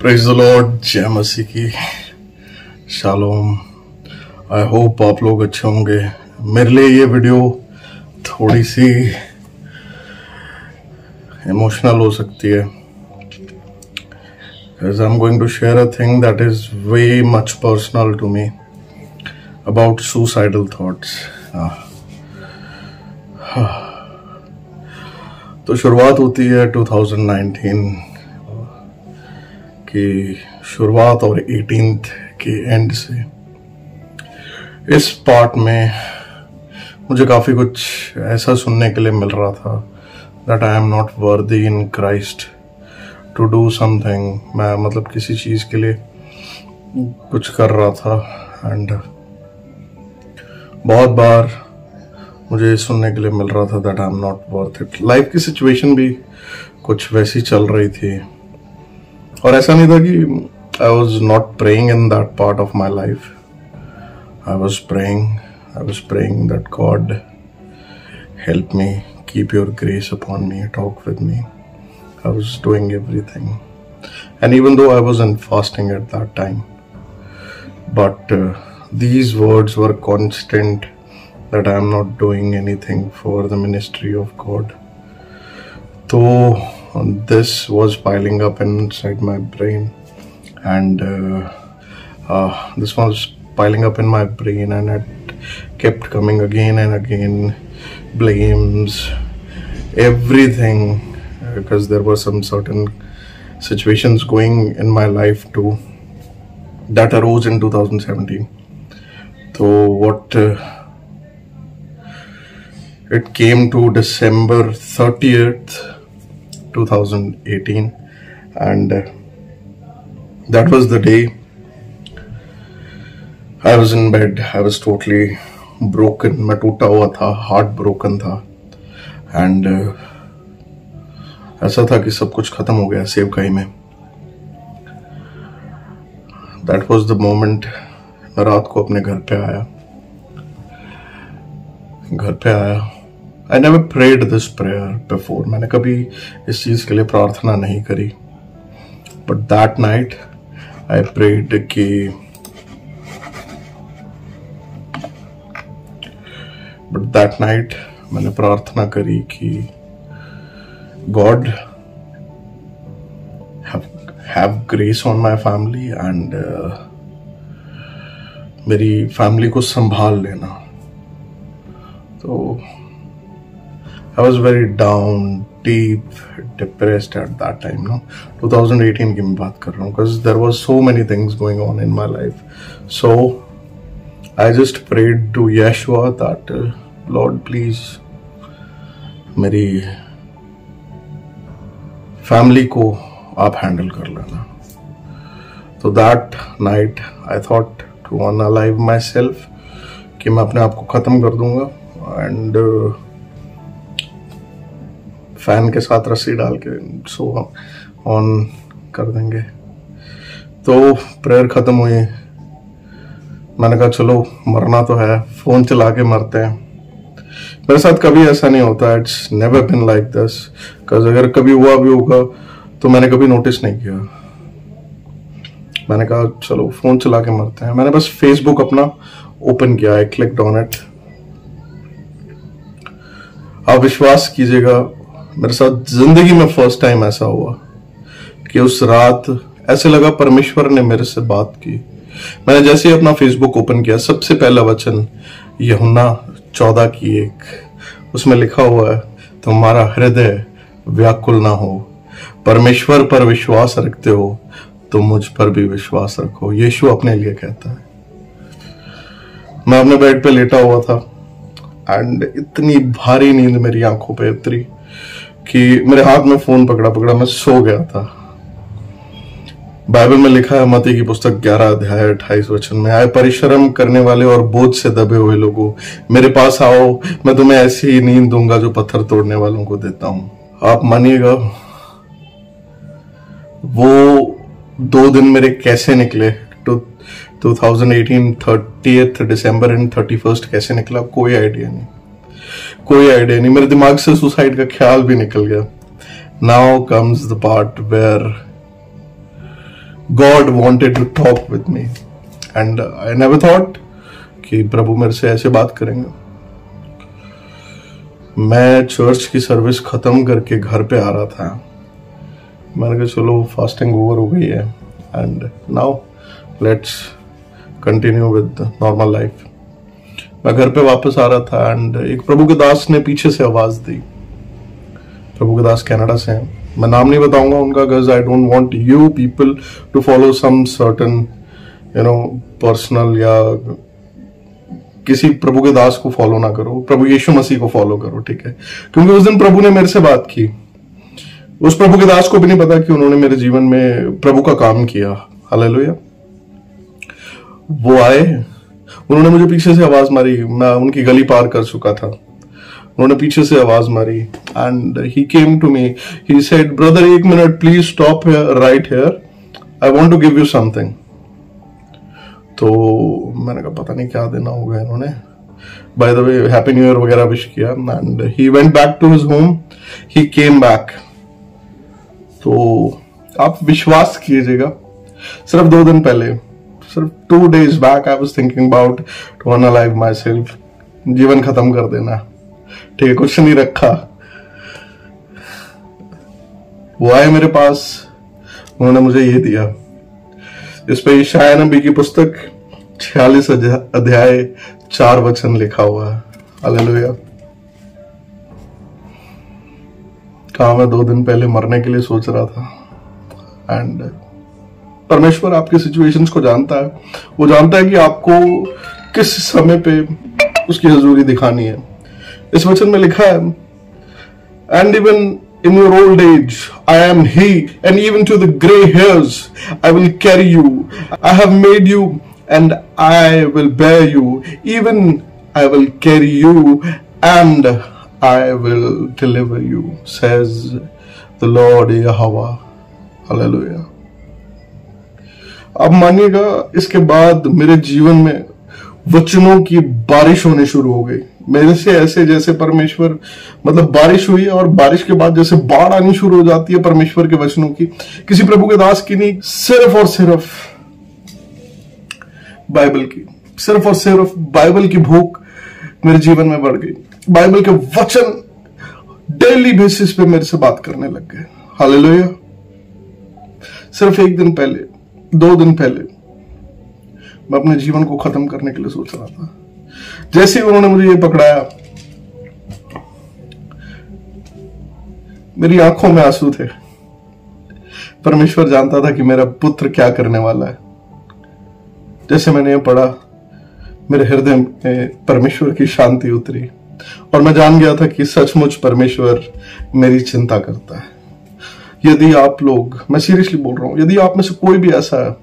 Praise Lord जय मसीह की। Shalom I hope आप लोग अच्छे होंगे। मेरे लिए ये वीडियो थोड़ी सी इमोशनल हो सकती है। I am going to share a thing that is very much personal to me about suicidal thoughts तो शुरुआत होती है 2019 की शुरुआत और 18th के एंड से। इस पार्ट में मुझे काफ़ी कुछ ऐसा सुनने के लिए मिल रहा था that I am not worthy in Christ to do something मैं मतलब किसी चीज़ के लिए कुछ कर रहा था एंड बहुत बार मुझे सुनने के लिए मिल रहा था that I am not worth it life की सिचुएशन भी कुछ वैसी चल रही थी। और ऐसा नहीं था कि I was not praying in that part of my life I was praying I was praying that God help me keep your grace upon me talk with me I was doing everything and even though I was in fasting at that time but these words were constant that I am not doing anything for the ministry of God तो this was piling up inside my brain, and uh, uh, this was piling up in my brain, and it kept coming again and again. Blames, everything because there were some certain situations going in my life too that arose in 2017 so what uh, it came to december 30th 2018 and uh, that was the day i was in bed. I was totally broken. मैं टूटा हुआ था heart broken था and uh, ऐसा था कि सब कुछ खत्म हो गया सेव में। दैट वॉज़ द मोमेंट मैं रात को अपने घर पे आया। घर पे आया। I never prayed this prayer before मैंने कभी इस चीज़ के लिए प्रार्थना नहीं करी। But that night I prayed कि बट दैट नाइट मैंने प्रार्थना करी कि God grace on my family and uh, मेरी फैमिली को संभाल लेना। I was very down deep depressed at that time no 2018 की मैं बात कर रहा हूँ because there was so many things going on in my life so I just prayed to Yeshua that Lord please मेरी फैमिली को आप handle कर लेना तो that night I thought to unalive myself कि मैं अपने आप को ख़त्म कर दूँगा एंड फ़ैन के साथ रस्सी डाल के सो ऑन कर देंगे। तो प्रेयर ख़त्म हुई। मैंने कहा, चलो, मरना तो है। फ़ोन चला के मरते हैं। मेरे साथ कभी ऐसा नहीं होता। It's never been like this because अगर कभी हुआ भी होगा तो मैंने कभी नोटिस नहीं किया। मैंने कहा, चलो फ़ोन चला के मरते हैं। मैंने बस फेसबुक अपना ओपन किया। है क्लिक ऑन इट आप विश्वास कीजिएगा मेरे साथ ज़िंदगी में फ़र्स्ट टाइम ऐसा हुआ कि उस रात ऐसे लगा परमेश्वर ने मेरे से बात की। मैंने जैसे ही अपना फेसबुक ओपन किया, सबसे पहला वचन यहुना चौदह की एक, उसमें लिखा हुआ है, तुम्हारा हृदय व्याकुल ना हो, परमेश्वर पर विश्वास रखते हो तो मुझ पर भी विश्वास रखो। यीशु अपने लिए कहता है। मैं अपने बेड पे लेटा हुआ था एंड इतनी भारी नींद मेरी आँखों पे उतरी। कि मेरे हाथ में फ़ोन पकड़ा पकड़ा, मैं सो गया था। बाइबल में लिखा है मती की पुस्तक 11 अध्याय, अट्ठाईस वचन में, आए परिश्रम करने वाले और बोझ से दबे हुए लोगों, मेरे पास आओ, मैं तुम्हें ऐसी ही नींद दूँगा जो पत्थर तोड़ने वालों को देता हूँ। आप मानिएगा, वो दो दिन मेरे कैसे निकले? To 2018 30th December and 31st कैसे निकला? कोई आइडिया नहीं। कोई आइडिया नहीं। मेरे दिमाग से सुसाइड का ख्याल भी निकल गया। Now comes the part where God wanted to talk with me and I never thought कि प्रभु मेरे से ऐसे बात करेंगे। मैं चर्च की सर्विस खत्म करके घर पे आ रहा था। मैंने कहा, चलो फास्टिंग ओवर हो गई है। And now let's continue with normal life मैं घर पे वापस आ रहा था एंड एक प्रभु के दास ने पीछे से आवाज़ दी। प्रभु के दास कनाडा से हैं। मैं नाम नहीं बताऊँगा उनका गज I don't want you people to follow some certain you know personal या किसी प्रभु के दास को फॉलो ना करो। प्रभु यीशु मसीह को फॉलो करो, ठीक है? क्योंकि उस दिन प्रभु ने मेरे से बात की। उस प्रभु के दास को भी नहीं पता कि उन्होंने मेरे जीवन में प्रभु का काम किया। हालेलुया वो आए उन्होंने मुझे पीछे से आवाज़ मारी। मैं उनकी गली पार कर चुका था। उन्होंने पीछे से आवाज़ मारी। And he came to me he said brother एक minute please stop right here I want to give you something तो मैंने कहा, पता नहीं क्या देना होगा इन्होंने। By the way happy new year वगैरह विश किया। And he went back to his home he came back तो आप विश्वास कीजिएगा। सिर्फ़ दो दिन पहले सिर्फ़ two days back I was thinking about to unalive myself जीवन खत्म कर देना। ठीक है, कुछ नहीं रखा। वो आए मेरे पास। उन्होंने मुझे ये दिया। इस पे ईशाया नबी की पुस्तक, छियालीस अध्याय, चार वचन लिखा हुआ है। हालेलुया। कहा मैं दो दिन पहले मरने के लिए सोच रहा था। एंड परमेश्वर आपके सिचुएशंस को जानता है। वो जानता है कि आपको किस समय पे उसकी हजूरी दिखानी है। इस वचन में लिखा है and even in your old age I am he and even to the grey hairs I will carry you I have made you and I will bear you even I will carry you and I will deliver you says the Lord Yahweh hallelujah अब मानिएगा, इसके बाद मेरे जीवन में वचनों की बारिश होने शुरू हो गई। मेरे से ऐसे जैसे परमेश्वर मतलब बारिश हुई और बारिश के बाद जैसे बाढ़ आनी शुरू हो जाती है परमेश्वर के वचनों की। किसी प्रभु के दास की नहीं, सिर्फ़ और सिर्फ़ बाइबल की, सिर्फ़ और सिर्फ़ बाइबल की भूख मेरे जीवन में बढ़ गई। बाइबल के वचन डेली बेसिस पे मेरे से बात करने लग गए। हालेलुया। सिर्फ़ एक दिन पहले दो दिन पहले मैं अपने जीवन को खत्म करने के लिए सोच रहा था। जैसे ही उन्होंने मुझे ये पकड़ाया, मेरी आँखों में आँसू थे। परमेश्वर जानता था कि मेरा पुत्र क्या करने वाला है। जैसे मैंने ये पढ़ा, मेरे हृदय में परमेश्वर की शांति उतरी और मैं जान गया था कि सचमुच परमेश्वर मेरी चिंता करता है। यदि आप लोग, मैं सीरियसली बोल रहा हूँ, यदि आप में से कोई भी ऐसा है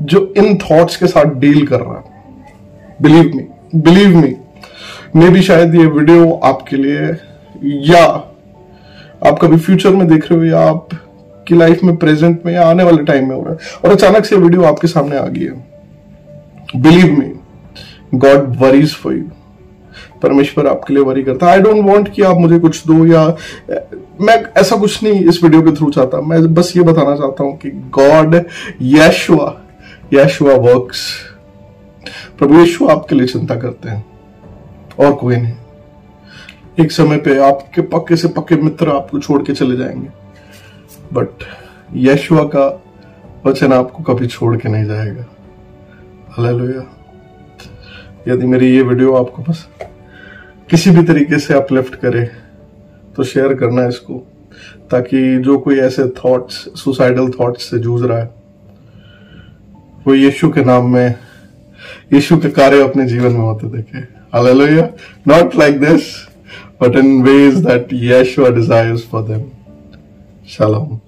जो इन थॉट्स के साथ डील कर रहा है बिलीव मी बिलीव मी मे भी शायद ये वीडियो आपके लिए, या आप कभी फ्यूचर में देख रहे हो, या आप की लाइफ में प्रेजेंट में या आने वाले टाइम में हो रहा है, और अचानक से वीडियो आपके सामने आ गई है believe me God worries for you परमेश्वर आपके लिए वरी करता है। आई डोंट वॉन्ट कि आप मुझे कुछ दो या, मैं ऐसा कुछ नहीं इस वीडियो के थ्रू चाहता। मैं बस ये बताना चाहता हूँ कि गॉड यशुआ यशुआ वर्क्स प्रभु यशु आपके लिए चिंता करते हैं। और कोई नहीं। एक समय पे आपके पक्के से पक्के मित्र आपको छोड़ के चले जाएँगे। बट यशुआ का वचन आपको कभी छोड़ के नहीं जाएगा। हालेलुया यदि मेरी ये वीडियो आपको बस किसी भी तरीके से अपलिफ्ट करे तो शेयर करना इसको, ताकि जो कोई ऐसे थॉट्स सुसाइडल थॉट्स से जूझ रहा है, वो यीशु के नाम में, यीशु के कार्य अपने जीवन में होते देखे। Hallelujah not like this but in ways that Yeshu desires for them shalom